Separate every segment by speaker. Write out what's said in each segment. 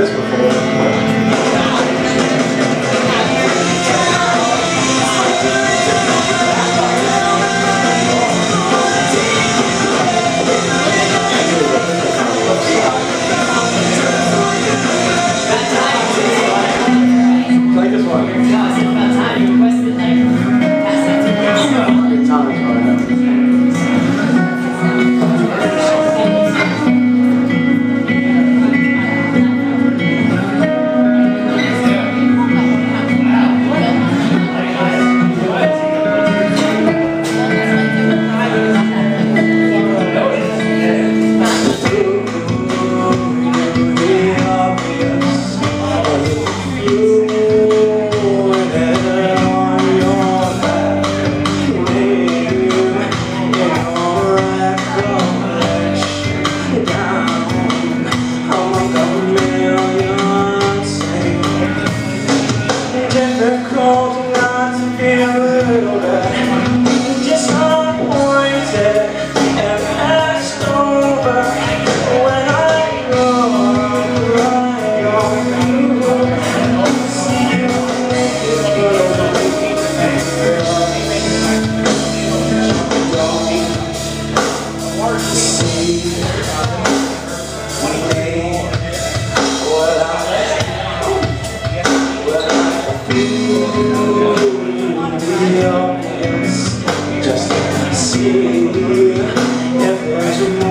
Speaker 1: this before.
Speaker 2: If there's a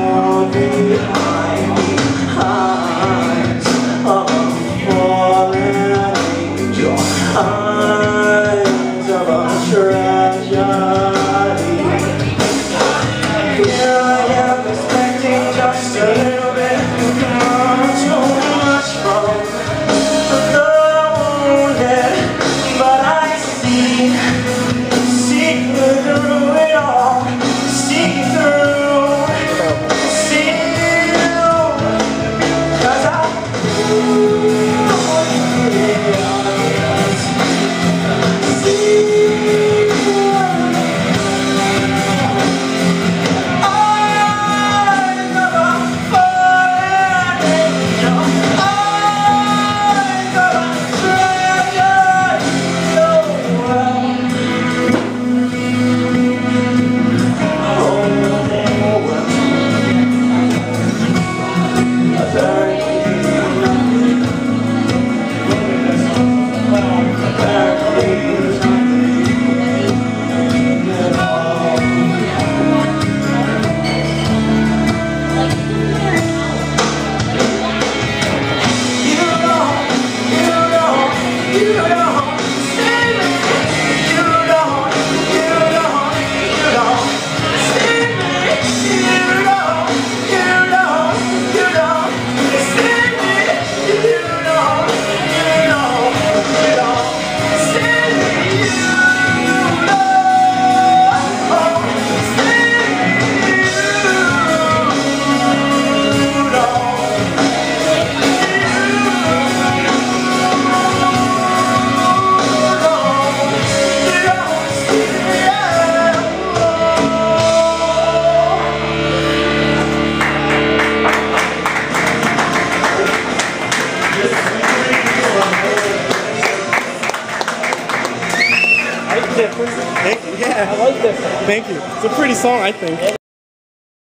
Speaker 3: Yeah, yeah. I like this. Thank you. It's a pretty song, I think.